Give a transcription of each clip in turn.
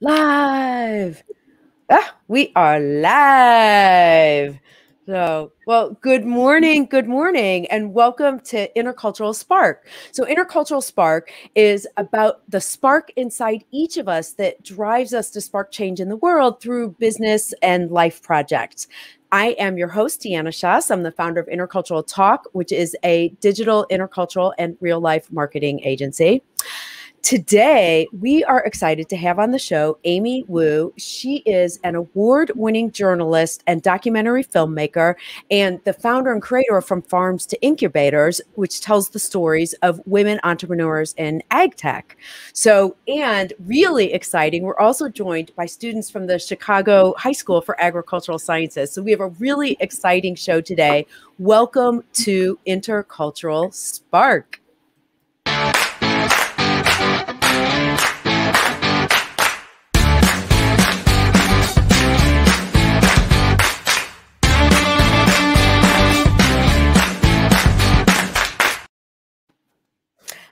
Live. Ah, we are live. So, well, good morning, good morning, and welcome to Intercultural Spark. So, Intercultural Spark is about the spark inside each of us that drives us to spark change in the world through business and life projects. I am your host, Deanna Schaas. I'm the founder of Intercultural Talk, which is a digital, intercultural, and real life marketing agency. Today, we are excited to have on the show Amy Wu. She is an award winning journalist and documentary filmmaker, and the founder and creator of From Farms to Incubators, which tells the stories of women entrepreneurs in ag tech. So, and really exciting, we're also joined by students from the Chicago High School for Agricultural Sciences. So, we have a really exciting show today. Welcome to Intercultural Spark.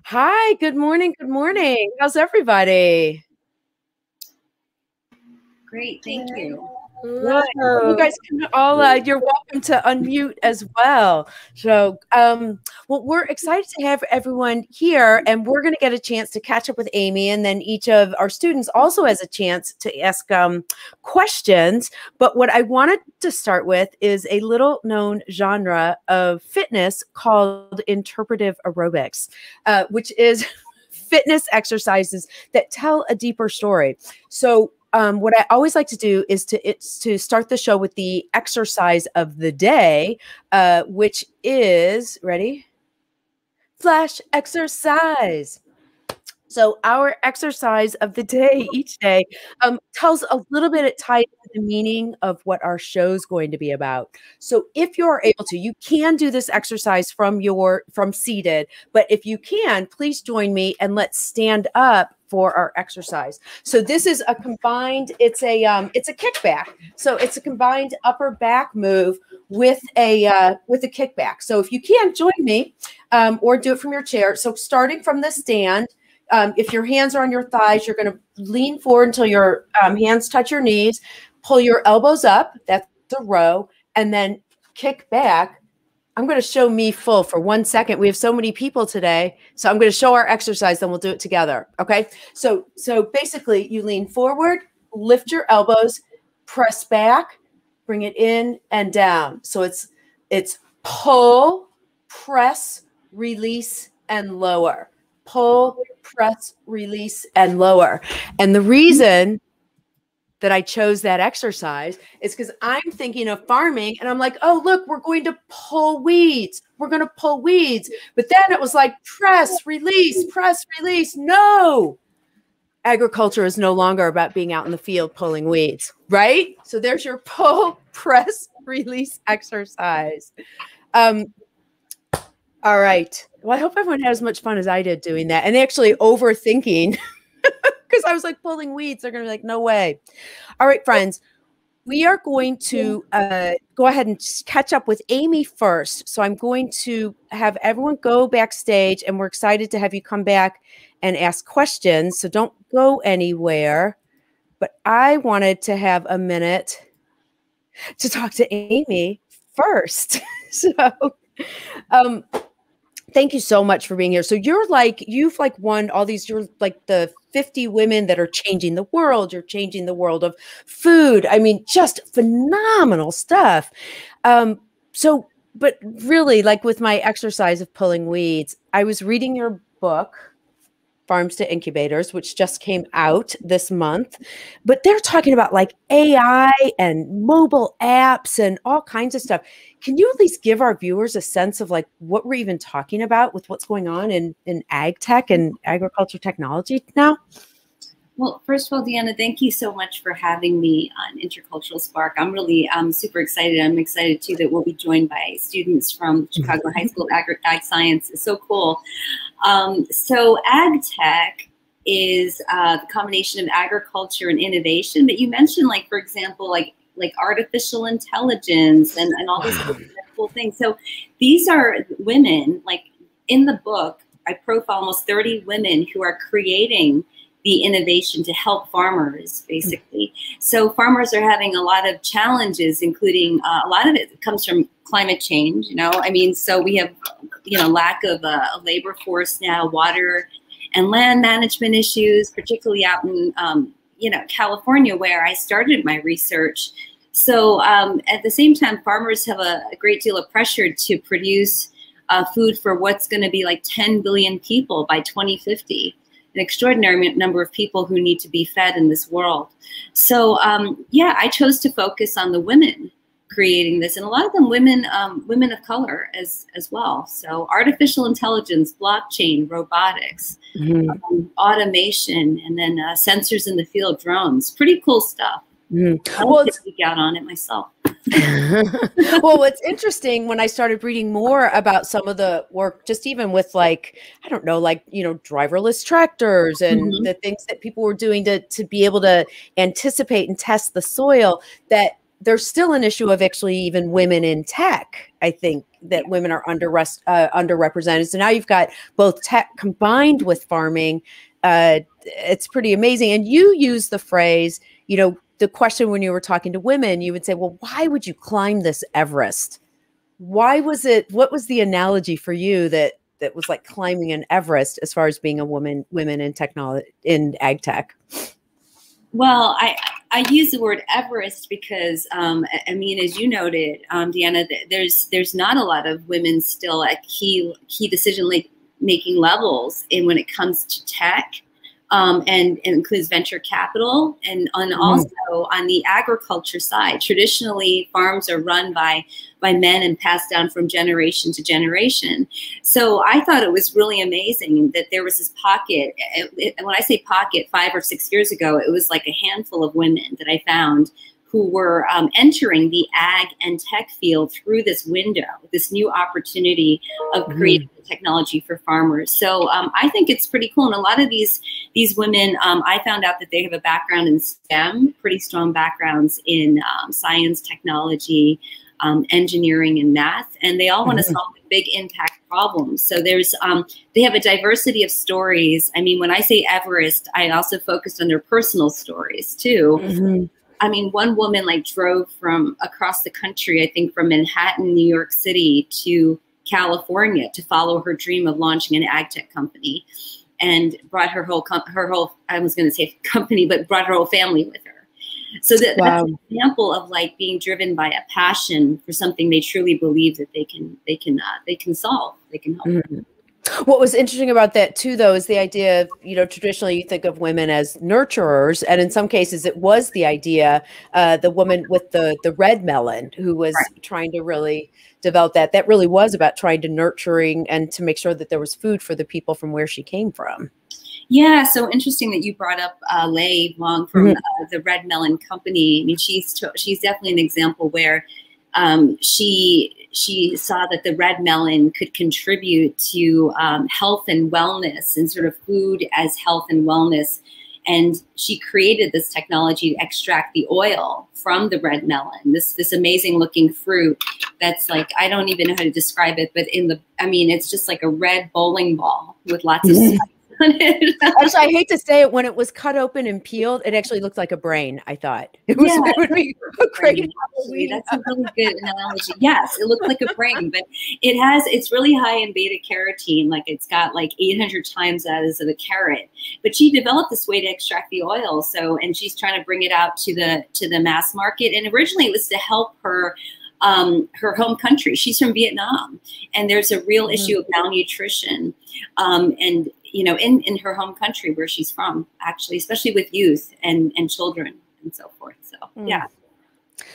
Hi, good morning. Good morning. How's everybody? Great, thank you. You guys can all, uh, you're welcome to unmute as well. So, um, well, we're excited to have everyone here, and we're going to get a chance to catch up with Amy, and then each of our students also has a chance to ask um, questions. But what I wanted to start with is a little known genre of fitness called interpretive aerobics, uh, which is fitness exercises that tell a deeper story. So, um, what I always like to do is to it's to start the show with the exercise of the day, uh, which is ready. Flash exercise. So our exercise of the day each day um, tells a little bit, it ties the meaning of what our show is going to be about. So if you're able to, you can do this exercise from your from seated, but if you can, please join me and let's stand up for our exercise. So this is a combined, it's a um, it's a kickback. So it's a combined upper back move with a uh, with a kickback. So if you can't join me um, or do it from your chair. So starting from the stand, um, if your hands are on your thighs, you're going to lean forward until your um, hands touch your knees. Pull your elbows up. That's a row, and then kick back. I'm going to show me full for one second. We have so many people today, so I'm going to show our exercise. Then we'll do it together. Okay. So so basically, you lean forward, lift your elbows, press back, bring it in and down. So it's it's pull, press, release, and lower pull, press, release, and lower. And the reason that I chose that exercise is because I'm thinking of farming and I'm like, oh, look, we're going to pull weeds. We're going to pull weeds. But then it was like, press, release, press, release. No, agriculture is no longer about being out in the field pulling weeds, right? So there's your pull, press, release exercise. Um, all right. Well, I hope everyone had as much fun as I did doing that and actually overthinking because I was like pulling weeds. They're going to be like, no way. All right, friends, we are going to uh, go ahead and catch up with Amy first. So I'm going to have everyone go backstage and we're excited to have you come back and ask questions. So don't go anywhere. But I wanted to have a minute to talk to Amy first. so, um, thank you so much for being here. So you're like you've like won all these. You're like the 50 women that are changing the world. You're changing the world of food. I mean, just phenomenal stuff. Um, so, but really, like with my exercise of pulling weeds, I was reading your book Farms to Incubators, which just came out this month. But they're talking about like AI and mobile apps and all kinds of stuff. Can you at least give our viewers a sense of like what we're even talking about with what's going on in, in ag tech and agriculture technology now? Well, first of all, Deanna, thank you so much for having me on Intercultural Spark. I'm really um, super excited. I'm excited too that we'll be joined by students from Chicago High School of Ag, Ag Science. It's so cool. Um, so, ag tech is uh, the combination of agriculture and innovation. But you mentioned, like, for example, like like artificial intelligence and, and all these cool things. So these are women, like in the book, I profile almost 30 women who are creating the innovation to help farmers, basically. So farmers are having a lot of challenges, including uh, a lot of it comes from climate change. You know, I mean, so we have, you know, lack of uh, a labor force now, water and land management issues, particularly out in, um, you know, California, where I started my research. So um, at the same time, farmers have a, a great deal of pressure to produce uh, food for what's going to be like 10 billion people by 2050 an extraordinary number of people who need to be fed in this world. So um, yeah, I chose to focus on the women creating this, and a lot of them women, um, women of color as as well. So artificial intelligence, blockchain, robotics, mm-hmm. um, automation, and then uh, sensors in the field, drones. Pretty cool stuff. Mm-hmm. I well, speak out on it myself. well, what's interesting when I started reading more about some of the work, just even with like, I don't know, like, you know, driverless tractors and mm-hmm. the things that people were doing to, to be able to anticipate and test the soil, that there's still an issue of actually even women in tech. I think that women are under uh, underrepresented. So now you've got both tech combined with farming. Uh, it's pretty amazing. And you use the phrase, you know, the question when you were talking to women, you would say, well, why would you climb this Everest? Why was it, what was the analogy for you that that was like climbing an Everest as far as being a woman, women in technology in ag tech? Well, I I use the word Everest because um, I mean, as you noted, um, Deanna, there's there's not a lot of women still at key key decision making levels, and when it comes to tech, um, and, and, includes venture capital and on mm. also on the agriculture side. Traditionally, farms are run by by men and passed down from generation to generation. So I thought it was really amazing that there was this pocket. It, it, when I say pocket, five or six years ago, it was like a handful of women that I found who were um, entering the ag and tech field through this window, this new opportunity of mm-hmm. creating mm. technology for farmers. So um, I think it's pretty cool. And a lot of these these women, um, I found out that they have a background in STEM, pretty strong backgrounds in um, science, technology, um, engineering, and math, and they all want to mm-hmm. solve big impact problems. So there's um, they have a diversity of stories. I mean, when I say Everest, I also focused on their personal stories too. Mm-hmm. I mean, one woman like drove from across the country, I think from Manhattan, New York City to California to follow her dream of launching an ag tech company and brought her whole, her whole, I was going to say company, but brought her whole family with her. So that, wow. that's an example of like being driven by a passion for something they truly believe that they can, they can, uh, they can solve, they can help. Mm-hmm. What was interesting about that too, though, is the idea of you know traditionally you think of women as nurturers, and in some cases it was the idea uh, the woman with the the red melon who was right. trying to really develop that. That really was about trying to nurturing and to make sure that there was food for the people from where she came from. Yeah, so interesting that you brought up uh, Lei Wang from mm-hmm. uh, the Red Melon Company. I mean, she's she's definitely an example where um, she she saw that the red melon could contribute to um, health and wellness and sort of food as health and wellness. And she created this technology to extract the oil from the red melon, this this amazing looking fruit that's like I don't even know how to describe it, but in the I mean it's just like a red bowling ball with lots of mm-hmm on it. actually, I hate to say it. When it was cut open and peeled, it actually looked like a brain. I thought it was. Yeah, it would be a great. That's a really good analogy. Yes, it looked like a brain, but it has. It's really high in beta carotene. Like it's got like 800 times as of a carrot. But she developed this way to extract the oil. So, and she's trying to bring it out to the to the mass market. And originally, it was to help her. Um, her home country. She's from Vietnam, and there's a real mm-hmm. issue of malnutrition. Um, and you know, in, in her home country where she's from, actually, especially with youth and, and children and so forth. So, mm. yeah.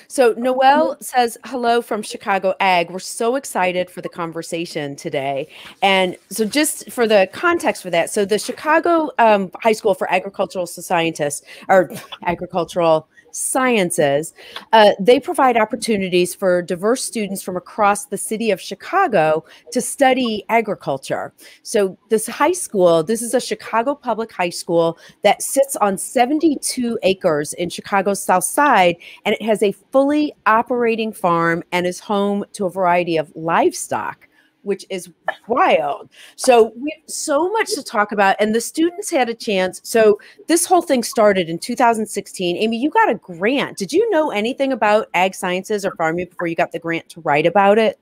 So Noel says hello from Chicago Ag. We're so excited for the conversation today. And so just for the context for that, so the Chicago um, High School for Agricultural Scientists or agricultural sciences, uh, they provide opportunities for diverse students from across the city of Chicago to study agriculture. So, this high school, this is a Chicago public high school that sits on 72 acres in Chicago's South Side, and it has a fully operating farm and is home to a variety of livestock which is wild. So we have so much to talk about, and the students had a chance. So this whole thing started in 2016. Amy, you got a grant. Did you know anything about ag sciences or farming before you got the grant to write about it?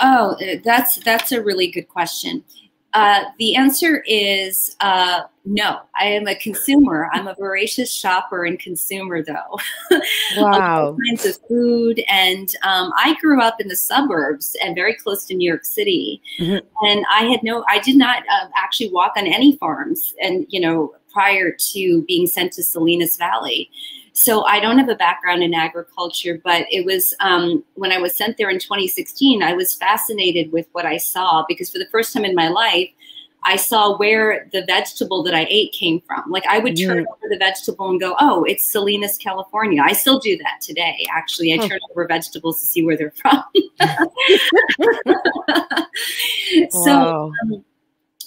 Oh, uh, that's that's a really good question. Uh, the answer is uh, no. I am a consumer. I'm a voracious shopper and consumer, though. Wow. All kinds of food, and um, I grew up in the suburbs and very close to New York City. Mm-hmm. And I had no, I did not uh, actually walk on any farms, and you know, prior to being sent to Salinas Valley. So I don't have a background in agriculture, but it was um, when I was sent there in 2016, I was fascinated with what I saw because for the first time in my life, I saw where the vegetable that I ate came from. Like I would turn over the vegetable and go, "Oh, it's Salinas, California." I still do that today. Actually, I turn over vegetables to see where they're from. so, um,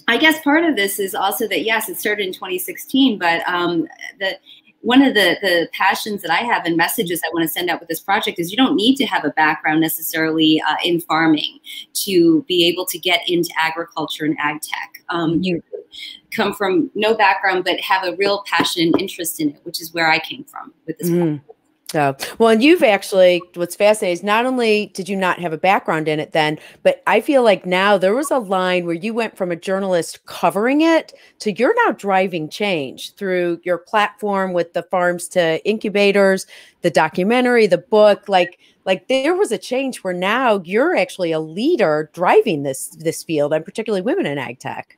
I guess part of this is also that yes, it started in 2016, but um, the one of the the passions that I have and messages I want to send out with this project is you don't need to have a background necessarily uh, in farming to be able to get into agriculture and ag tech. Um, you come from no background but have a real passion and interest in it, which is where I came from with this. Mm. So, well, and you've actually, what's fascinating is not only did you not have a background in it then, but I feel like now there was a line where you went from a journalist covering it to you're now driving change through your platform with the farms to incubators, the documentary, the book. Like, like there was a change where now you're actually a leader driving this this field, and particularly women in ag tech.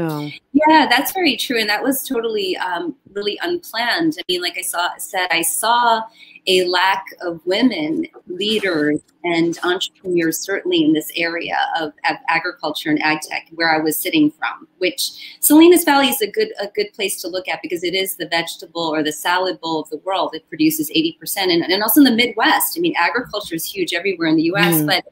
Oh. Yeah, that's very true, and that was totally um, really unplanned. I mean, like I saw said, I saw a lack of women leaders and entrepreneurs, certainly in this area of, of agriculture and ag tech, where I was sitting from. Which Salinas Valley is a good a good place to look at because it is the vegetable or the salad bowl of the world. It produces eighty percent, and, and also in the Midwest. I mean, agriculture is huge everywhere in the U.S., mm. but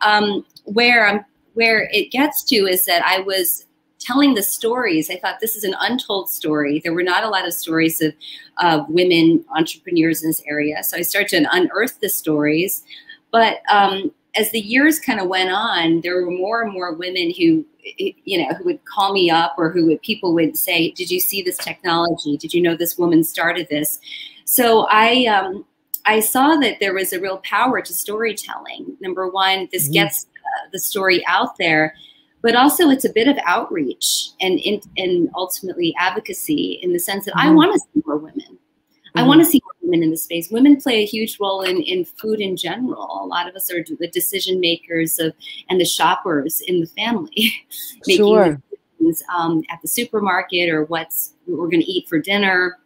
um, where I'm where it gets to is that I was telling the stories. I thought this is an untold story. There were not a lot of stories of uh, women entrepreneurs in this area. So I started to unearth the stories. But um, as the years kind of went on, there were more and more women who, you know, who would call me up or who would, people would say, did you see this technology? Did you know this woman started this? So I, um, I saw that there was a real power to storytelling. Number one, this mm -hmm. gets uh, the story out there but also it's a bit of outreach and in, and ultimately advocacy in the sense that mm-hmm. I want to see more women. Mm-hmm. I want to see more women in the space. Women play a huge role in, in food in general. A lot of us are the decision makers of and the shoppers in the family, making sure. decisions um, at the supermarket or what's what we're going to eat for dinner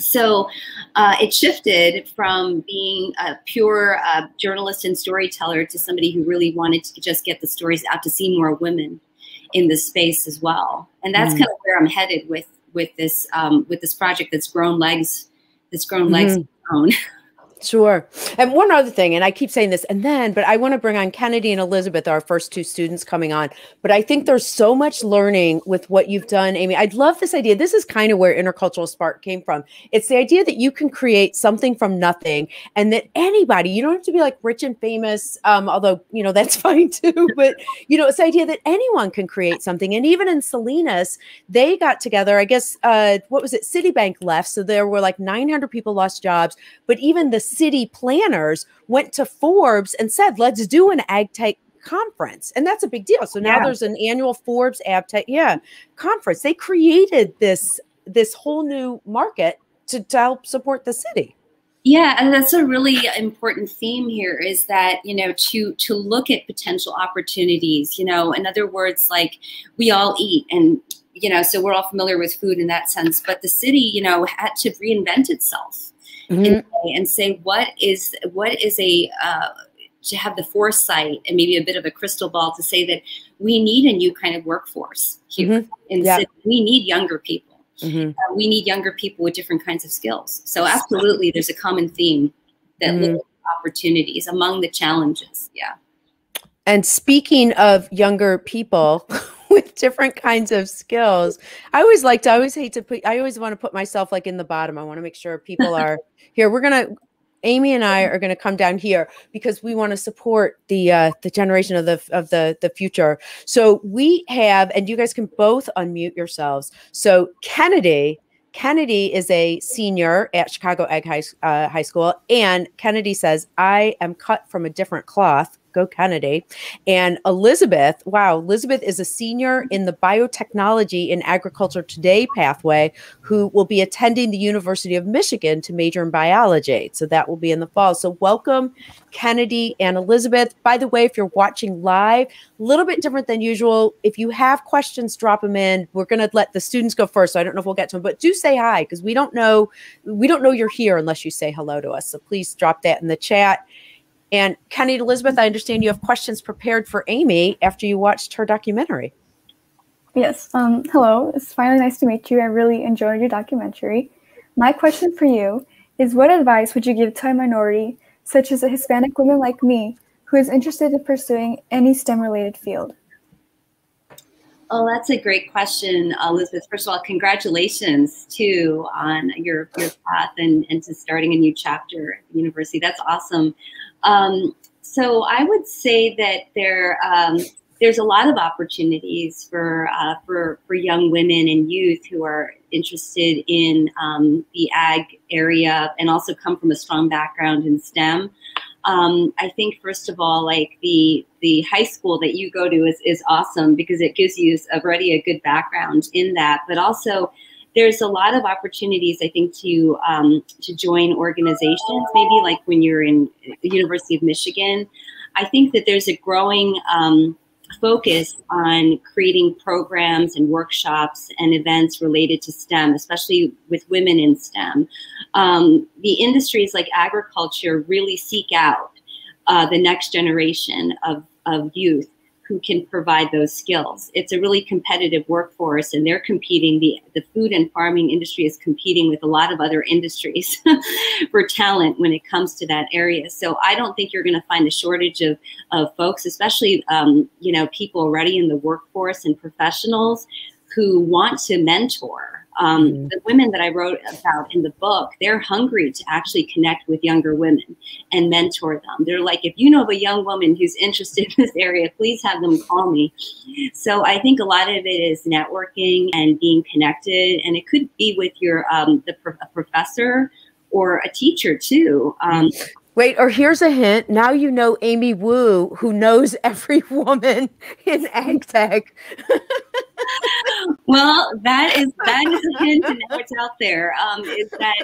so uh, it shifted from being a pure uh, journalist and storyteller to somebody who really wanted to just get the stories out to see more women in this space as well. And that's mm. kind of where I'm headed with with this um, with this project that's grown legs, that's grown mm. legs own. Sure. And one other thing, and I keep saying this, and then, but I want to bring on Kennedy and Elizabeth, our first two students coming on. But I think there's so much learning with what you've done, Amy. I'd love this idea. This is kind of where Intercultural Spark came from. It's the idea that you can create something from nothing and that anybody, you don't have to be like rich and famous, um, although, you know, that's fine too. But, you know, it's the idea that anyone can create something. And even in Salinas, they got together, I guess, uh, what was it? Citibank left. So there were like 900 people lost jobs. But even the city planners went to Forbes and said, let's do an ag tech conference. And that's a big deal. So now yeah. there's an annual Forbes ag tech yeah, conference. They created this this whole new market to, to help support the city. Yeah, and that's a really important theme here is that, you know, to to look at potential opportunities, you know, in other words, like we all eat and you know, so we're all familiar with food in that sense, but the city, you know, had to reinvent itself mm-hmm. and, and, say what is what is a uh, to have the foresight and maybe a bit of a crystal ball to say that we need a new kind of workforce here mm-hmm. in yeah. We need younger people. Mm-hmm. Uh, we need younger people with different kinds of skills. So absolutely, there's a common theme that mm-hmm. at opportunities among the challenges. Yeah. And speaking of younger people with different kinds of skills, I always like to, I always hate to put, I always want to put myself like in the bottom. I want to make sure people are here. We're going to, Amy and I are going to come down here because we want to support the uh, the generation of the of the the future. So we have, and you guys can both unmute yourselves. So Kennedy, Kennedy is a senior at Chicago Ag High, uh, High School, and Kennedy says, "I am cut from a different cloth." Go Kennedy. And Elizabeth, wow, Elizabeth is a senior in the Biotechnology in Agriculture Today pathway who will be attending the University of Michigan to major in biology. So that will be in the fall. So welcome, Kennedy and Elizabeth. By the way, if you're watching live, a little bit different than usual. If you have questions, drop them in. We're going to let the students go first. So I don't know if we'll get to them, but do say hi because we don't know we don't know you're here unless you say hello to us. So please drop that in the chat. And Kenny Elizabeth, I understand you have questions prepared for Amy after you watched her documentary. Yes. Um, hello. It's finally nice to meet you. I really enjoyed your documentary. My question for you is what advice would you give to a minority, such as a Hispanic woman like me, who is interested in pursuing any STEM related field? Oh, that's a great question, Elizabeth. First of all, congratulations too on your, your path and, and to starting a new chapter at the university. That's awesome. Um, so I would say that there um, there's a lot of opportunities for uh, for for young women and youth who are interested in um, the ag area and also come from a strong background in STEM. Um, I think first of all, like the the high school that you go to is is awesome because it gives you already a good background in that, but also there's a lot of opportunities, I think, to um, to join organizations. Maybe like when you're in the University of Michigan, I think that there's a growing um, focus on creating programs and workshops and events related to STEM, especially with women in STEM. Um, the industries like agriculture really seek out uh, the next generation of, of youth who can provide those skills. It's a really competitive workforce, and they're competing. the The food and farming industry is competing with a lot of other industries for talent when it comes to that area. So I don't think you're going to find a shortage of of folks, especially um, you know people already in the workforce and professionals who want to mentor um, mm-hmm. The women that I wrote about in the book, they're hungry to actually connect with younger women and mentor them. They're like, if you know of a young woman who's interested in this area, please have them call me. So I think a lot of it is networking and being connected, and it could be with your um, the pro- professor or a teacher too. Um, Wait, or here's a hint. Now you know Amy Wu, who knows every woman in ag tech. well, that is that is a hint, and what's out there um, is that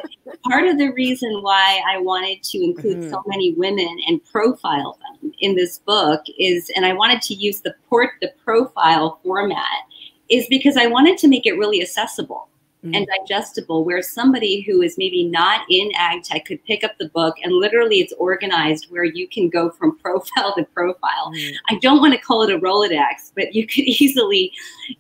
part of the reason why I wanted to include mm-hmm. so many women and profile them in this book is, and I wanted to use the port the profile format, is because I wanted to make it really accessible mm-hmm. and digestible where somebody who is maybe not in ag tech could pick up the book and literally it's organized where you can go from profile to profile. Mm-hmm. I don't want to call it a Rolodex, but you could easily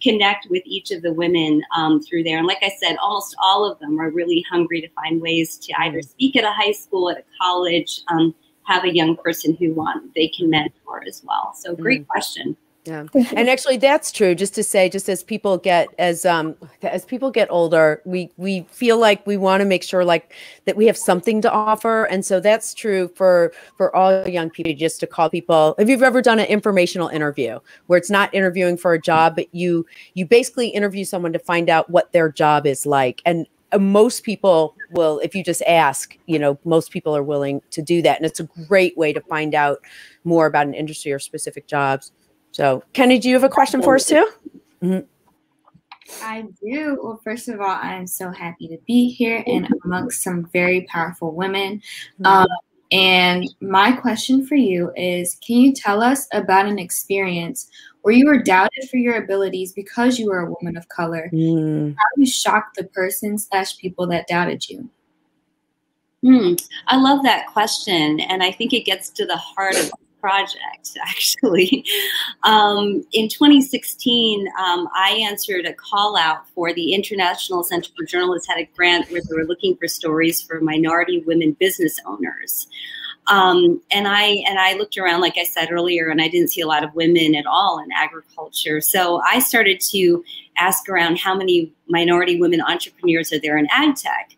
connect with each of the women um, through there. And like I said, almost all of them are really hungry to find ways to either mm-hmm. speak at a high school, at a college, um, have a young person who want they can mentor as well. So great mm. question. Yeah. And actually that's true. Just to say, just as people get as um as people get older, we we feel like we want to make sure like that we have something to offer. And so that's true for for all young people just to call people. If you've ever done an informational interview where it's not interviewing for a job, but you you basically interview someone to find out what their job is like. And uh, most people will if you just ask you know most people are willing to do that and it's a great way to find out more about an industry or specific jobs so, Kenny, do you have a question for us too? Mm-hmm. I do. Well, first of all, I'm so happy to be here and amongst some very powerful women. Mm-hmm. Um, and my question for you is Can you tell us about an experience where you were doubted for your abilities because you were a woman of color? Mm. How you shocked the person slash people that doubted you? Hmm. I love that question. And I think it gets to the heart of project, actually. Um, in 2016, um, I answered a call out for the International Center for Journalists had a grant where they were looking for stories for minority women business owners. Um, and I and I looked around, like I said earlier, and I didn't see a lot of women at all in agriculture. So I started to ask around how many minority women entrepreneurs are there in ag tech.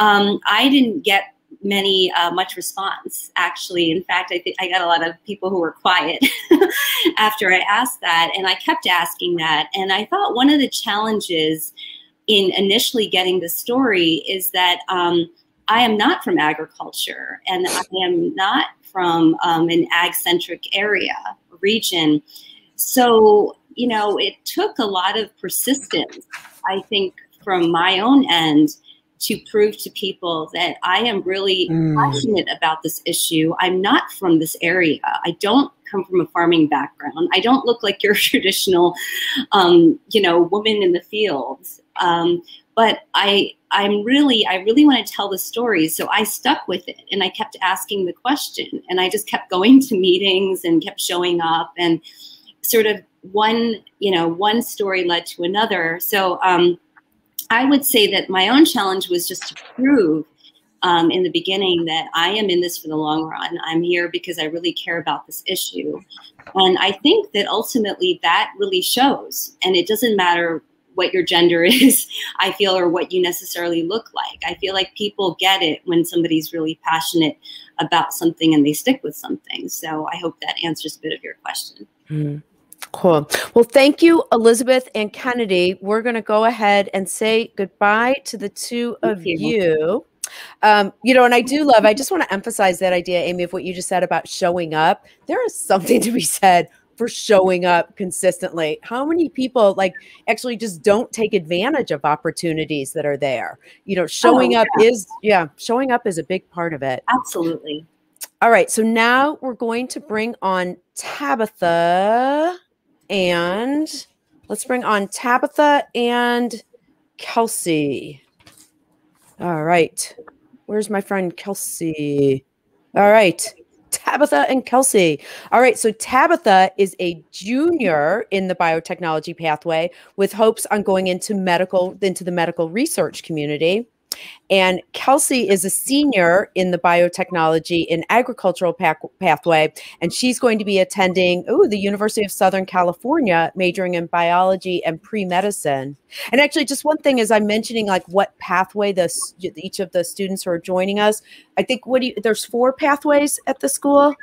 Um, I didn't get many uh, much response actually. In fact i think i got a lot of people who were quiet after i asked that and i kept asking that. And i thought one of the challenges in initially getting the story is that um, i am not from agriculture and i am not from um, an ag-centric area region. So you know it took a lot of persistence i think from my own end to prove to people that I am really mm. passionate about this issue. I'm not from this area. I don't come from a farming background. I don't look like your traditional, um, you know, woman in the fields. Um, but I, I'm really, I really want to tell the story. So I stuck with it and I kept asking the question and I just kept going to meetings and kept showing up and sort of one, you know, one story led to another. So, um, I would say that my own challenge was just to prove um, in the beginning that I am in this for the long run. I'm here because I really care about this issue. And I think that ultimately that really shows. And it doesn't matter what your gender is, I feel, or what you necessarily look like. I feel like people get it when somebody's really passionate about something and they stick with something. So I hope that answers a bit of your question. Mm. Cool. Well, thank you, Elizabeth and Kennedy. We're going to go ahead and say goodbye to the two of you. you. Um, you know, and I do love, I just want to emphasize that idea, Amy, of what you just said about showing up. There is something to be said for showing up consistently. How many people like actually just don't take advantage of opportunities that are there? You know, showing oh, up is, yeah, showing up is a big part of it. Absolutely. All right. So now we're going to bring on Tabitha. And let's bring on Tabitha and Kelsey. All right. Where's my friend Kelsey? All right. Tabitha and Kelsey. All right. So Tabitha is a junior in the biotechnology pathway with hopes on going into medical, into the medical research community. And Kelsey is a senior in the biotechnology and agricultural pathway, and she's going to be attending oh the University of Southern California, majoring in biology and pre medicine. And actually, just one thing as I'm mentioning, like what pathway the each of the students who are joining us. I think what do you, there's four pathways at the school.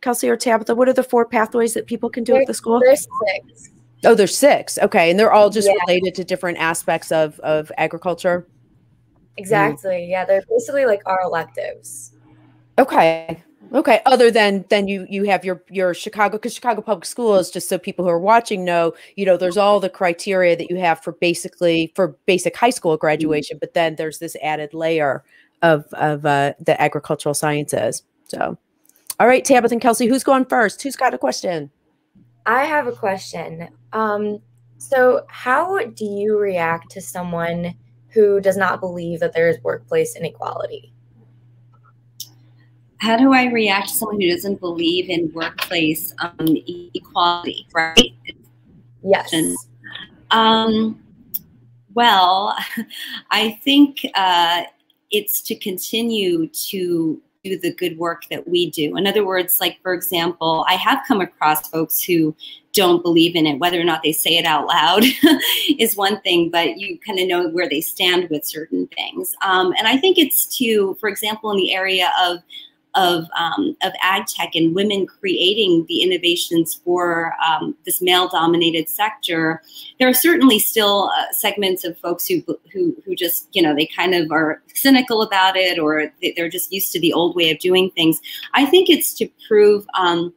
Kelsey or Tabitha, what are the four pathways that people can do at the school? There's six. Oh, there's six. Okay, and they're all just yeah. related to different aspects of of agriculture. Exactly. Yeah, they're basically like our electives. Okay. Okay. Other than then you you have your your Chicago because Chicago Public Schools, just so people who are watching know, you know, there's all the criteria that you have for basically for basic high school mm-hmm. graduation, but then there's this added layer of of uh, the agricultural sciences. So, all right, Tabitha and Kelsey, who's going first? Who's got a question? I have a question. Um, so how do you react to someone? Who does not believe that there is workplace inequality? How do I react to someone who doesn't believe in workplace um, equality, right? Yes. Um, well, I think uh, it's to continue to do the good work that we do. In other words, like, for example, I have come across folks who don't believe in it. Whether or not they say it out loud is one thing, but you kind of know where they stand with certain things. Um, and I think it's to, for example, in the area of of, um, of ag tech and women creating the innovations for um, this male dominated sector, there are certainly still uh, segments of folks who, who, who just, you know, they kind of are cynical about it or they're just used to the old way of doing things. I think it's to prove um,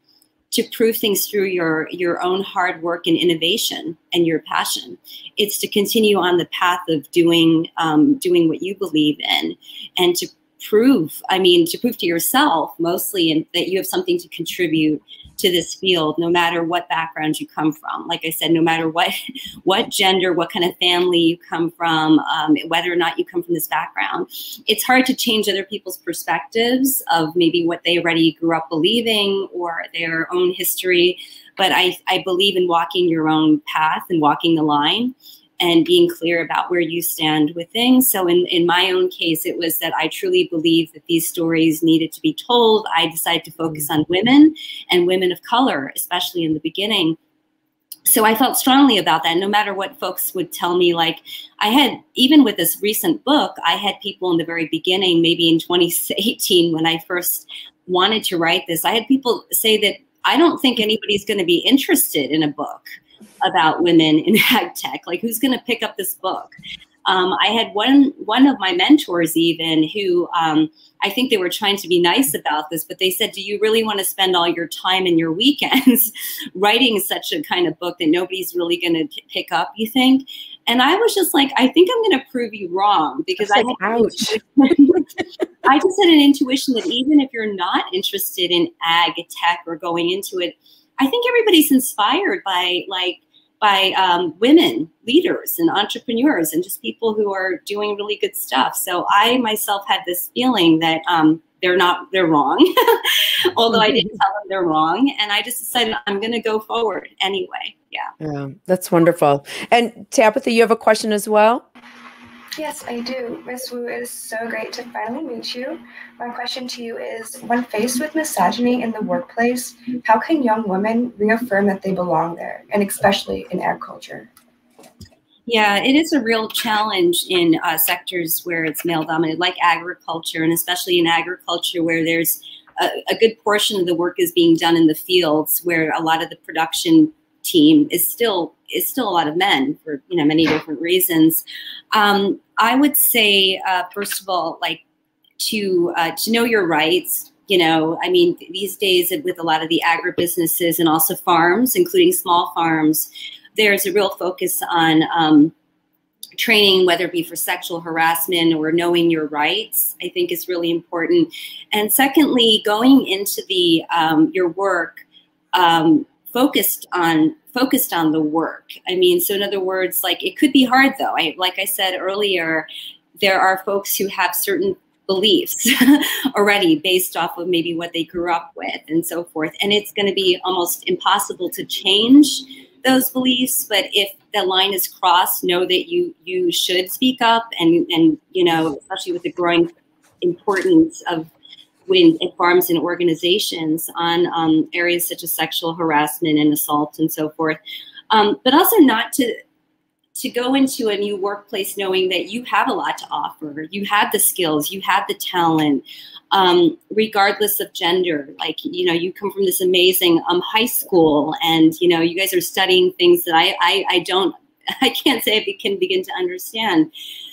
to prove things through your your own hard work and innovation and your passion. It's to continue on the path of doing um, doing what you believe in, and to prove. I mean, to prove to yourself mostly, and that you have something to contribute to this field no matter what background you come from like i said no matter what what gender what kind of family you come from um, whether or not you come from this background it's hard to change other people's perspectives of maybe what they already grew up believing or their own history but i, I believe in walking your own path and walking the line and being clear about where you stand with things. So in, in my own case, it was that I truly believe that these stories needed to be told. I decided to focus mm-hmm. on women and women of color, especially in the beginning so I felt strongly about that. No matter what folks would tell me, like I had, even with this recent book, I had people in the very beginning, maybe in 2018, when I first wanted to write this, I had people say that I don't think anybody's going to be interested in a book about women in ag tech. Like, who's going to pick up this book? Um, I had one one of my mentors even who um, I think they were trying to be nice about this, but they said, "Do you really want to spend all your time and your weekends writing such a kind of book that nobody's really going to pick up?" You think? And I was just like, I think I'm going to prove you wrong because I, ouch. I just had an intuition that even if you're not interested in ag tech or going into it, I think everybody's inspired by like by um, women leaders and entrepreneurs and just people who are doing really good stuff. So I myself had this feeling that um, they're not they're wrong, although I didn't tell them they're wrong, and I just decided I'm going to go forward anyway. Yeah. Yeah, that's wonderful. And Tabitha, you have a question as well. Yes, I do. Miss Wu, it is so great to finally meet you. My question to you is When faced with misogyny in the workplace, how can young women reaffirm that they belong there, and especially in agriculture? Yeah, it is a real challenge in uh, sectors where it's male dominated, like agriculture, and especially in agriculture where there's a, a good portion of the work is being done in the fields, where a lot of the production team is still is still a lot of men for you know many different reasons. Um, I would say uh, first of all, like to uh, to know your rights. You know, I mean, these days with a lot of the agribusinesses and also farms, including small farms, there's a real focus on um, training, whether it be for sexual harassment or knowing your rights, I think is really important. And secondly, going into the um, your work um, focused on focused on the work. I mean, so in other words, like it could be hard though. I like I said earlier, there are folks who have certain beliefs already based off of maybe what they grew up with and so forth. And it's going to be almost impossible to change those beliefs. But if the line is crossed, know that you you should speak up and and you know, especially with the growing importance of when farms and organizations on um, areas such as sexual harassment and assault and so forth. Um, but also not to to go into a new workplace knowing that you have a lot to offer. You have the skills, you have the talent, um, regardless of gender. Like, you know, you come from this amazing um, high school and, you know, you guys are studying things that I, I, I don't, I can't say I can begin to understand.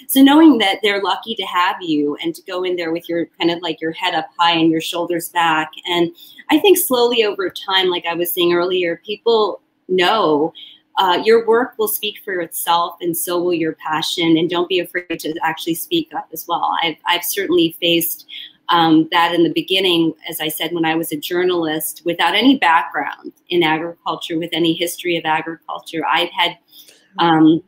So knowing that they're lucky to have you and to go in there with your kind of like your head up high and your shoulders back. And I think slowly over time, like I was saying earlier, people know uh, your work will speak for itself and so will your passion. And don't be afraid to actually speak up as well. I've, I've certainly faced um, that in the beginning, as I said, when I was a journalist without any background in agriculture, with any history of agriculture, I've had um,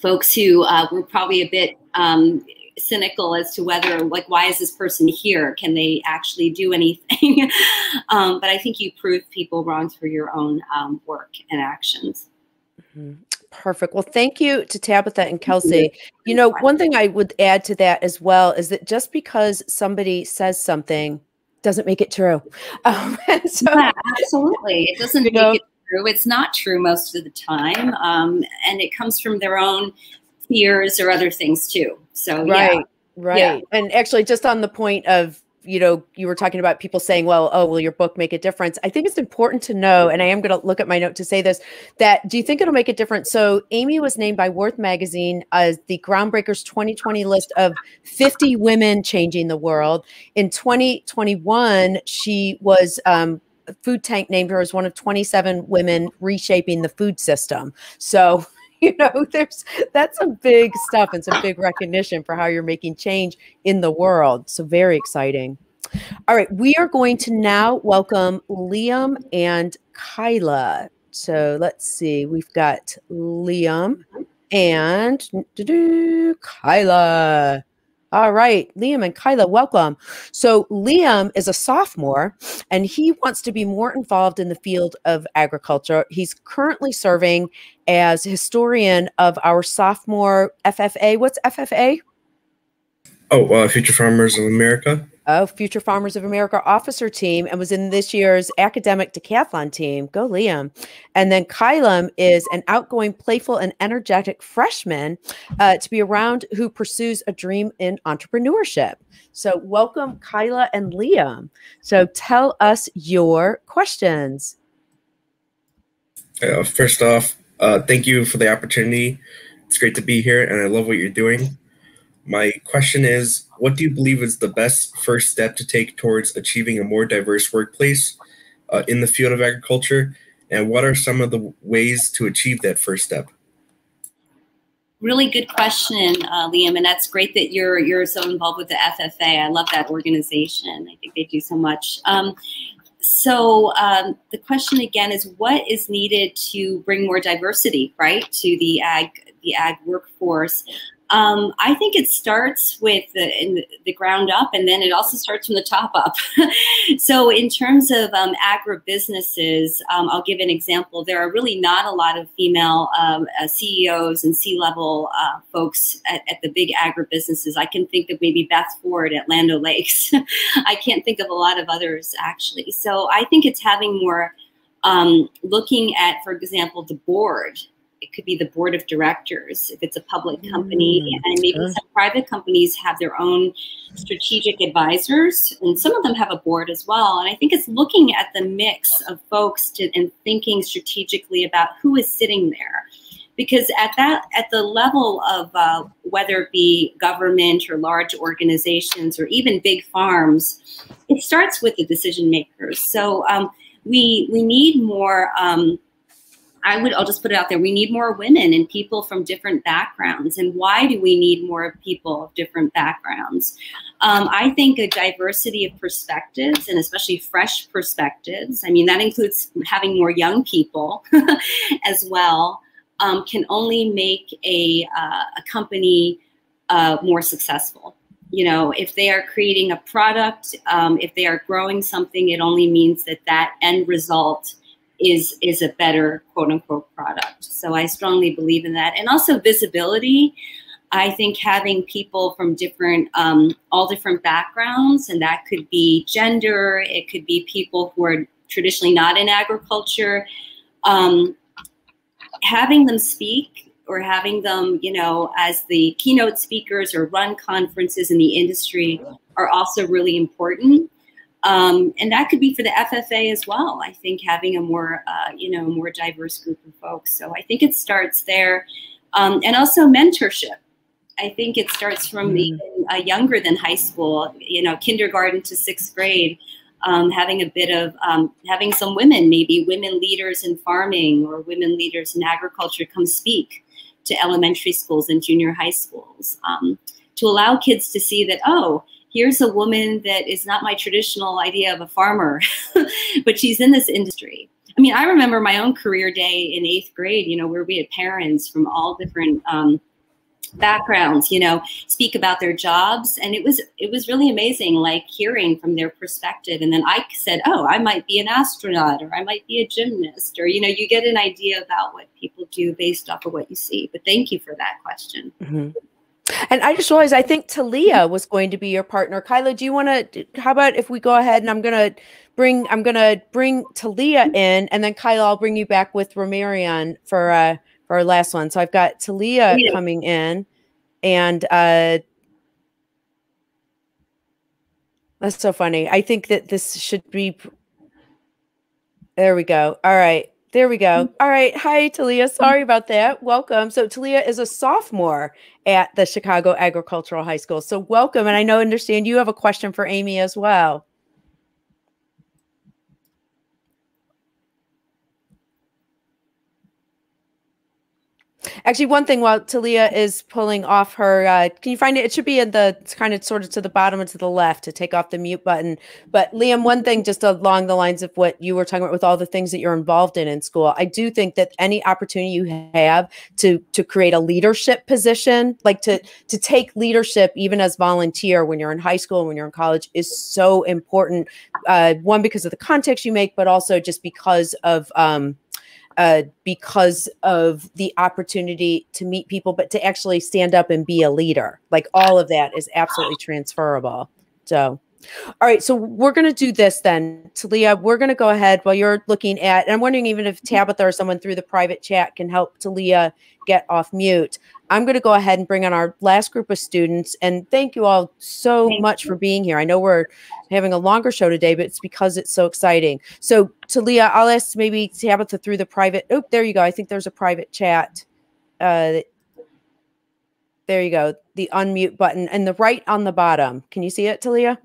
folks who uh, were probably a bit um, cynical as to whether like why is this person here? Can they actually do anything? Um, but i think you prove people wrong through your own um, work and actions. Mm-hmm. perfect. Well thank you to tabitha and kelsey. you. Know one thing i would add to that as well is that just because somebody says something doesn't make it true. Um, so, yeah, absolutely. It doesn't you know, make it true. It's not true most of the time, um, and it comes from their own fears or other things too. So right, yeah. right. Yeah. And actually, just on the point of you know, you were talking about people saying, well, oh, will your book make a difference? I think it's important to know, and I am going to look at my note to say this, that do you think it'll make a difference? So Amy was named by Worth Magazine as the Groundbreakers 2020 list of 50 women changing the world. In 2021, she was um, Food Tank named her as one of 27 women reshaping the food system. So, you know, there's that's some big stuff and some big recognition for how you're making change in the world. So, very exciting. All right, we are going to now welcome Liam and Kyla. So, let's see, we've got Liam and Kyla. All right, Liam and Kyla, welcome. So, Liam is a sophomore and he wants to be more involved in the field of agriculture. He's currently serving as historian of our sophomore FFA. What's FFA? Oh, uh, Future Farmers of America. Future Farmers of America officer team and was in this year's academic decathlon team. Go, Liam. And then Kylam is an outgoing, playful, and energetic freshman uh, to be around who pursues a dream in entrepreneurship. So, welcome, Kyla and Liam. So, tell us your questions. Uh, first off, uh, thank you for the opportunity. It's great to be here, and I love what you're doing. My question is What do you believe is the best first step to take towards achieving a more diverse workplace uh, in the field of agriculture? And what are some of the ways to achieve that first step? Really good question, uh, Liam, and that's great that you're you're so involved with the FFA. I love that organization. I think they do so much. Um, so um, the question again is, what is needed to bring more diversity, right, to the ag the ag workforce? Um, I think it starts with the, the, ground up, and then it also starts from the top up. so, in terms of um, agribusinesses, um, I'll give an example. There are really not a lot of female um, uh, CEOs and C-level uh, folks at, at, the big agribusinesses. I can think of maybe Beth Ford at Land Lakes. I can't think of a lot of others actually. So, I think it's having more um, looking at, for example, the board it could be the board of directors if it's a public company mm, and maybe sure. some private companies have their own strategic advisors and some of them have a board as well. And i think it's looking at the mix of folks to, and thinking strategically about who is sitting there. Because at that at the level of uh, whether it be government or large organizations or even big farms it starts with the decision makers. So um, we we need more um, I would, I'll just put it out there. We need more women and people from different backgrounds. And why do we need more people of different backgrounds? Um, I think a diversity of perspectives and especially fresh perspectives, I mean, that includes having more young people as well, um, can only make a, uh, a company uh, more successful. You know, if they are creating a product, um, if they are growing something, it only means that that end result is is a better quote unquote product. So I strongly believe in that, and also visibility. I think having people from different, um, all different backgrounds, and that could be gender, it could be people who are traditionally not in agriculture, um, having them speak or having them, you know, as the keynote speakers or run conferences in the industry are also really important. Um, and that could be for the FFA as well. I think having a more, uh, you know, more diverse group of folks. So I think it starts there, um, and also mentorship. I think it starts from mm. even uh, younger than high school, you know, kindergarten to sixth grade. Um, having a bit of um, having some women, maybe women leaders in farming or women leaders in agriculture, come speak to elementary schools and junior high schools um, to allow kids to see that oh here's a woman that is not my traditional idea of a farmer, but she's in this industry. I mean, I remember my own career day in eighth grade, you know, where we had parents from all different um, backgrounds, you know, speak about their jobs. And it was, it was really amazing, like hearing from their perspective. And then I said, oh, I might be an astronaut or I might be a gymnast or, you know, you get an idea about what people do based off of what you see. But thank you for that question. Mm-hmm. And I just realized I think Talia was going to be your partner. Kyla, do you want to? How about if we go ahead and I'm gonna bring I'm gonna bring Talia in, and then Kyla, I'll bring you back with Romarion for uh for our last one. So I've got Talia yeah. coming in, and uh that's so funny. I think that this should be. There we go. All right. There we go. Mm. All right. Hi, Talia. Sorry about that. Welcome. So, Talia is a sophomore at the Chicago Agricultural High School. So, welcome. And I know, understand you have a question for Amy as well. Actually, one thing while Talia is pulling off her, uh, can you find it? It should be in the kind of sort of to the bottom and to the left to take off the mute button. But Liam, one thing just along the lines of what you were talking about with all the things that you're involved in in school, I do think that any opportunity you have to to create a leadership position, like to to take leadership even as volunteer when you're in high school and when you're in college, is so important. Uh, one because of the context you make, but also just because of um, uh, because of the opportunity to meet people, but to actually stand up and be a leader. Like all of that is absolutely transferable. So All right, so we're going to do this then, Talia. We're going to go ahead while you're looking at, and I'm wondering even if Tabitha or someone through the private chat can help Talia get off mute. I'm going to go ahead and bring on our last group of students. And thank you all so thank much you. for being here. I know we're having a longer show today, but it's because it's so exciting. So, Talia, I'll ask maybe Tabitha through the private. Oh, there you go. I think there's a private chat. Uh, there you go. The unmute button and the right on the bottom. Can you see it, Talia?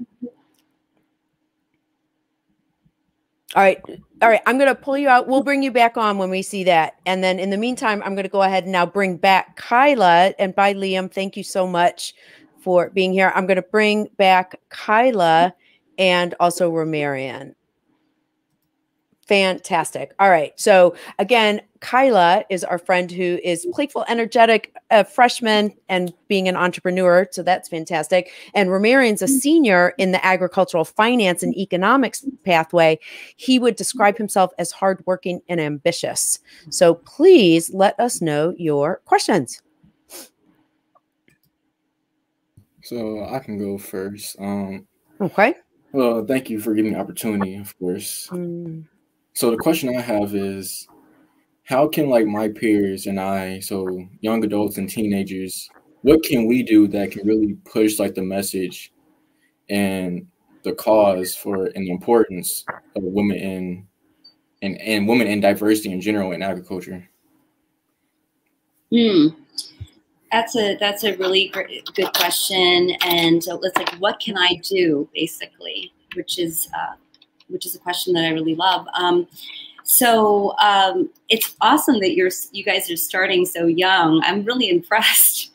All right. All right. I'm going to pull you out. We'll bring you back on when we see that. And then in the meantime, I'm going to go ahead and now bring back Kyla. And by Liam, thank you so much for being here. I'm going to bring back Kyla and also Romarian. Fantastic. All right. So again, Kyla is our friend who is playful, energetic, a freshman, and being an entrepreneur. So that's fantastic. And Romarian's a senior in the agricultural finance and economics pathway. He would describe himself as hardworking and ambitious. So please let us know your questions. So I can go first. Um, okay. Well, thank you for giving the opportunity, of course. Mm. So the question I have is how can like my peers and I, so young adults and teenagers, what can we do that can really push like the message and the cause for and the importance of women in and, and women and diversity in general in agriculture? Hmm. That's a that's a really great, good question, and it's like, what can I do, basically, which is uh, which is a question that I really love. Um, so um, it's awesome that you're you guys are starting so young. I'm really impressed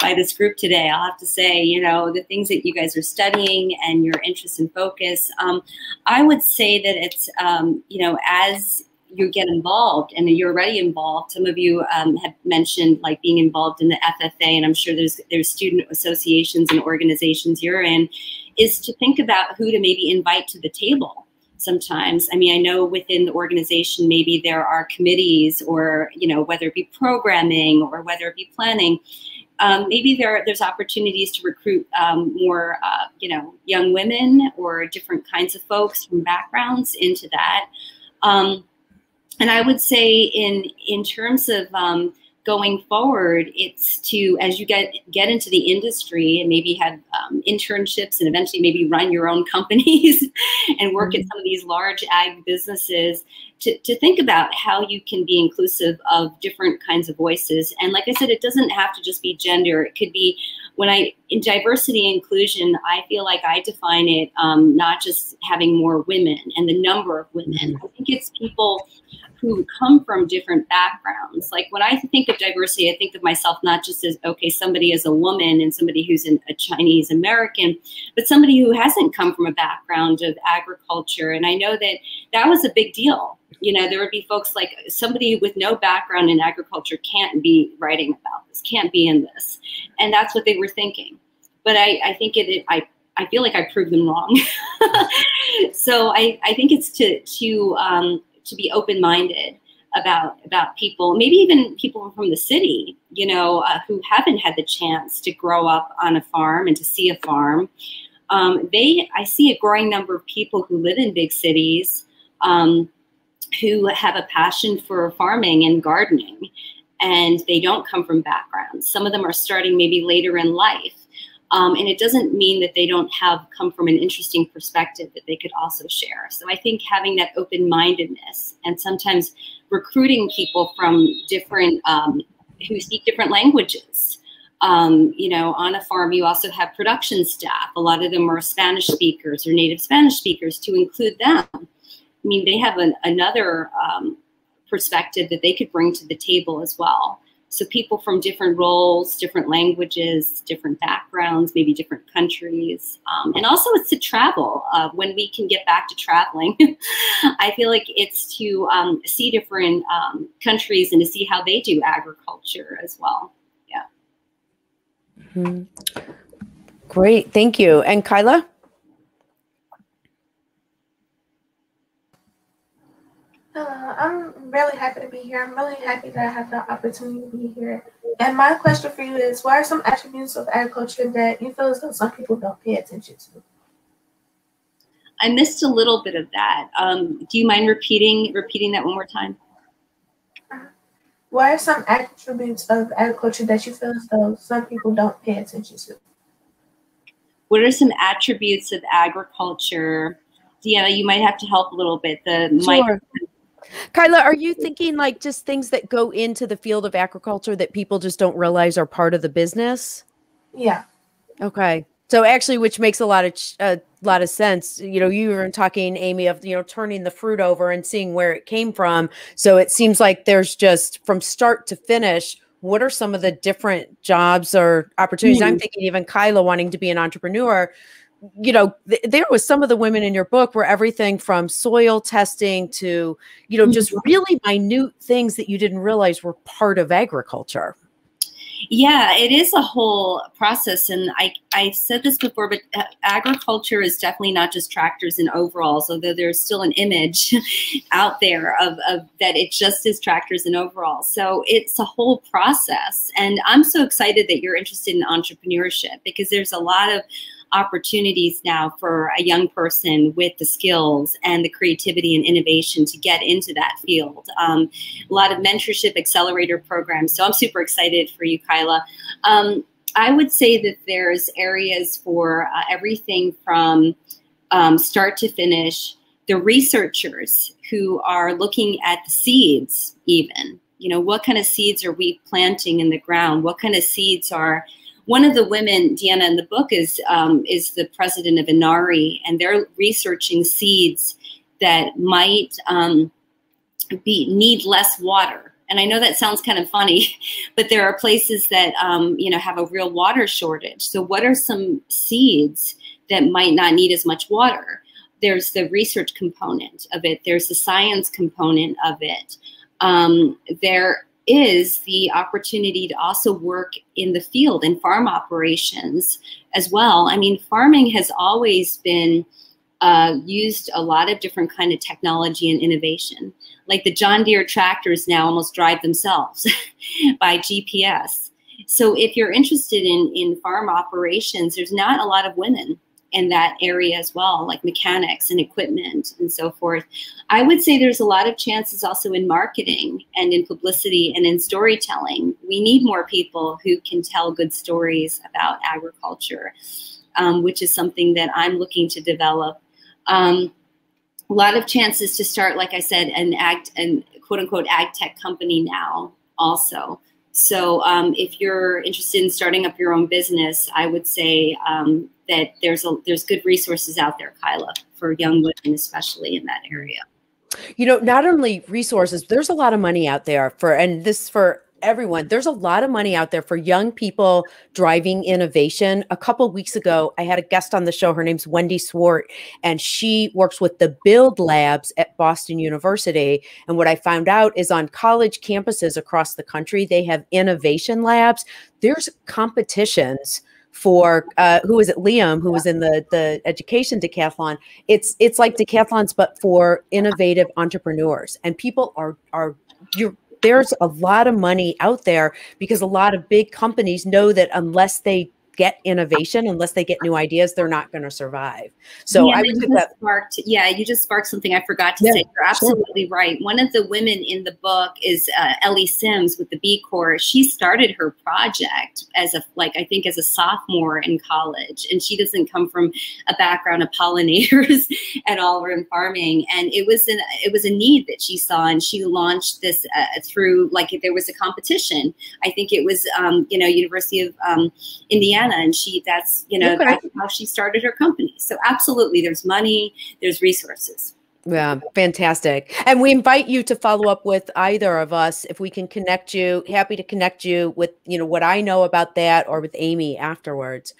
by this group today. I'll have to say, you know, the things that you guys are studying and your interest and focus. Um, I would say that it's um, you know as you get involved and you're already involved. Some of you um, have mentioned like being involved in the FFA, and I'm sure there's there's student associations and organizations you're in. Is to think about who to maybe invite to the table sometimes. I mean, I know within the organization, maybe there are committees or, you know, whether it be programming or whether it be planning. Um, maybe there there's opportunities to recruit um, more, uh, you know, young women or different kinds of folks from backgrounds into that. Um, and I would say in in terms of um, going forward, it's to as you get get into the industry and maybe have um, internships and eventually maybe run your own companies and work mm-hmm. at some of these large ag businesses. To, to think about how you can be inclusive of different kinds of voices. And like I said, it doesn't have to just be gender. It could be when I in diversity and inclusion, I feel like I define it um, not just having more women and the number of women. Mm-hmm. I think it's people who come from different backgrounds. Like when I think of diversity, I think of myself not just as, okay, somebody is a woman and somebody who's an, a Chinese American, but somebody who hasn't come from a background of agriculture. And I know that that was a big deal. You know, there would be folks like somebody with no background in agriculture can't be writing about this, can't be in this. And that's what they were thinking. But I, I think it, it I I feel like I proved them wrong. so I, I think it's to to um, to be open minded about about people, maybe even people from the city, you know, uh, who haven't had the chance to grow up on a farm and to see a farm. Um, they, I see a growing number of people who live in big cities um, who have a passion for farming and gardening, and they don't come from backgrounds. Some of them are starting maybe later in life. Um, and it doesn't mean that they don't have come from an interesting perspective that they could also share. So I think having that open mindedness and sometimes recruiting people from different, um, who speak different languages. Um, you know, on a farm, you also have production staff. A lot of them are Spanish speakers or native Spanish speakers to include them. I mean, they have an, another um, perspective that they could bring to the table as well. So people from different roles, different languages, different backgrounds, maybe different countries. Um, and also it's to travel. Uh, when we can get back to traveling, I feel like it's to um, see different um, countries and to see how they do agriculture as well. Yeah. Mm -hmm. Great, thank you. And Kyla? Uh, I'm really happy to be here. I'm really happy that I have the opportunity to be here. And my question for you is what are some attributes of agriculture that you feel as though some people don't pay attention to? I missed a little bit of that. Um, do you mind repeating repeating that one more time? What are some attributes of agriculture that you feel as though some people don't pay attention to? What are some attributes of agriculture? Deanna, you might have to help a little bit. The sure. mic Kyla, are you thinking like just things that go into the field of agriculture that people just don't realize are part of the business? Yeah. Okay. So actually, which makes a lot of a lot of sense. You know, you were talking, Amy, of you know turning the fruit over and seeing where it came from. So it seems like there's just from start to finish. What are some of the different jobs or opportunities? Mm. I'm thinking even Kyla wanting to be an entrepreneur you know, th- there was some of the women in your book were everything from soil testing to, you know, just mm-hmm. really minute things that you didn't realize were part of agriculture. Yeah, it is a whole process. And I, I said this before, but uh, agriculture is definitely not just tractors and overalls, although there's still an image out there of, of that it just is tractors and overalls. So it's a whole process. And I'm so excited that you're interested in entrepreneurship because there's a lot of opportunities now for a young person with the skills and the creativity and innovation to get into that field. Um, a lot of mentorship accelerator programs. So I'm super excited for you, Kyla. Um, I would say that there's areas for uh, everything from um, start to finish. The researchers who are looking at the seeds, even, you know, what kind of seeds are we planting in the ground? What kind of seeds are one of the women, Deanna, in the book is um, is the president of Inari, and they're researching seeds that might um, be need less water. And I know that sounds kind of funny, but there are places that um, you know have a real water shortage. So, what are some seeds that might not need as much water? There's the research component of it. There's the science component of it. Um, there is the opportunity to also work in the field in farm operations as well. I mean, farming has always been uh, used a lot of different kind of technology and innovation. Like the John Deere tractors now almost drive themselves by GPS. So if you're interested in, in farm operations, there's not a lot of women in that area as well, like mechanics and equipment and so forth. I would say there's a lot of chances also in marketing and in publicity and in storytelling. We need more people who can tell good stories about agriculture, um, which is something that I'm looking to develop. Um, a lot of chances to start, like I said, an act and quote unquote ag tech company now also. So um, if you're interested in starting up your own business, I would say um, that there's a there's good resources out there, Kyla, for young women, especially in that area. You know, not only resources, there's a lot of money out there for, and this for everyone. There's a lot of money out there for young people driving innovation. A couple weeks ago, I had a guest on the show. Her name's Wendy Swart, and she works with the Build Labs at Boston University. And what I found out is on college campuses across the country, they have innovation labs. There's competitions for uh, who was it? Liam who was in the the education decathlon. It's it's like decathlons but for innovative entrepreneurs. And people are are you're there's a lot of money out there because a lot of big companies know that unless they get innovation unless they get new ideas they're not going to survive. So yeah, i would that. sparked yeah you just sparked something i forgot to yeah, say. You're absolutely sure. right. One of the women in the book is uh, ellie sims with the b corps. She started her project as a like i think as a sophomore in college and she doesn't come from a background of pollinators at all or in farming. And it was an it was a need that she saw and she launched this uh, through like there was a competition. I think it was um, you know university of um, indiana and she that's you know okay. how she started her company. So absolutely, there's money, there's resources. Yeah, fantastic. And we invite you to follow up with either of us if we can connect you. Happy to connect you with, you know, what I know about that or with Amy afterwards.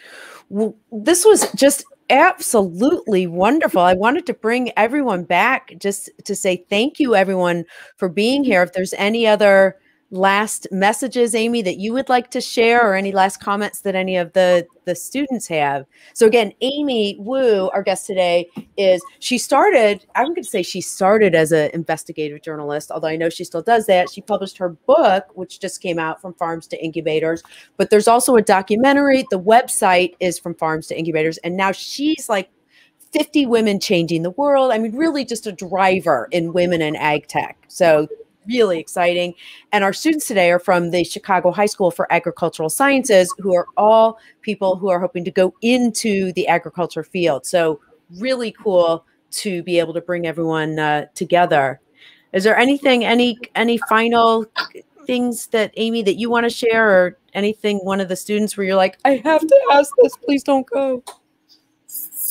Well, this was just absolutely wonderful. I wanted to bring everyone back just to say thank you everyone for being here. If there's any other last messages, Amy, that you would like to share or any last comments that any of the, the students have? So again, Amy Wu, our guest today, is she started, I'm going to say she started as an investigative journalist, although I know she still does that. She published her book, which just came out from farms to incubators, but there's also a documentary. The website is from farms to incubators. And now she's like 50 women changing the world. I mean, really just a driver in women in ag tech. So really exciting. And our students today are from the Chicago High School for Agricultural Sciences, who are all people who are hoping to go into the agriculture field. So really cool to be able to bring everyone uh, together. Is there anything, any any final things that Amy that you want to share, or anything one of the students where you're like, I have to ask this, please don't go.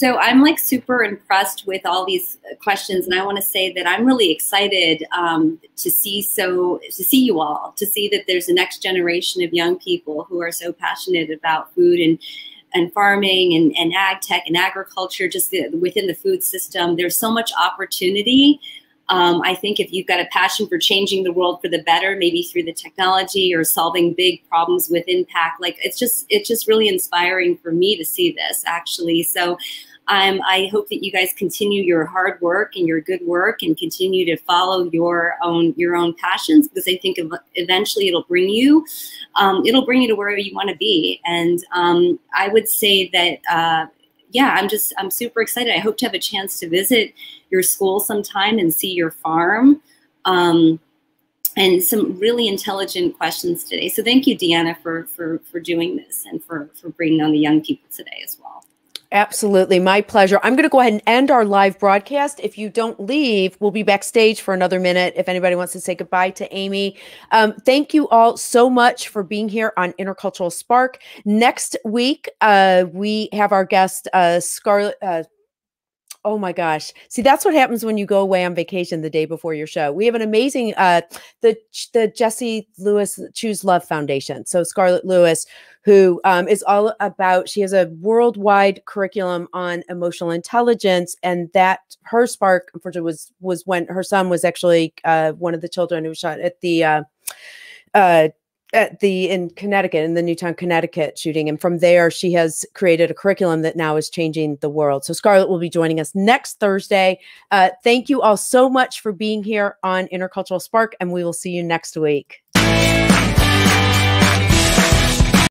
So I'm like super impressed with all these questions, and I want to say that I'm really excited um, to see so to see you all, to see that there's a next generation of young people who are so passionate about food and and farming and, and ag tech and agriculture, just the, within the food system. There's so much opportunity. Um, I think if you've got a passion for changing the world for the better, maybe through the technology or solving big problems with impact, like it's just it's just really inspiring for me to see this actually. So um, I hope that you guys continue your hard work and your good work and continue to follow your own your own passions because I think eventually it'll bring you um, it'll bring you to where you want to be. And um, I would say that uh, yeah, I'm just I'm super excited. I hope to have a chance to visit your school sometime and see your farm. Um, and some really intelligent questions today. So thank you, Deanna, for for for doing this and for for bringing on the young people today as well. Absolutely. My pleasure. I'm going to go ahead and end our live broadcast. If you don't leave, we'll be backstage for another minute if anybody wants to say goodbye to Amy. Um, thank you all so much for being here on Intercultural Spark. Next week, uh, we have our guest, uh, Scarlett. Uh, Oh my gosh. See, that's what happens when you go away on vacation the day before your show. We have an amazing uh the the Jesse Lewis Choose Love Foundation. So Scarlett Lewis, who um, is all about she has a worldwide curriculum on emotional intelligence and that her spark unfortunately was was when her son was actually uh one of the children who was shot at the uh uh at the in Connecticut in the Newtown, Connecticut shooting, and from there she has created a curriculum that now is changing the world. So Scarlett will be joining us next Thursday. Uh, thank you all so much for being here on Intercultural Spark, and we will see you next week.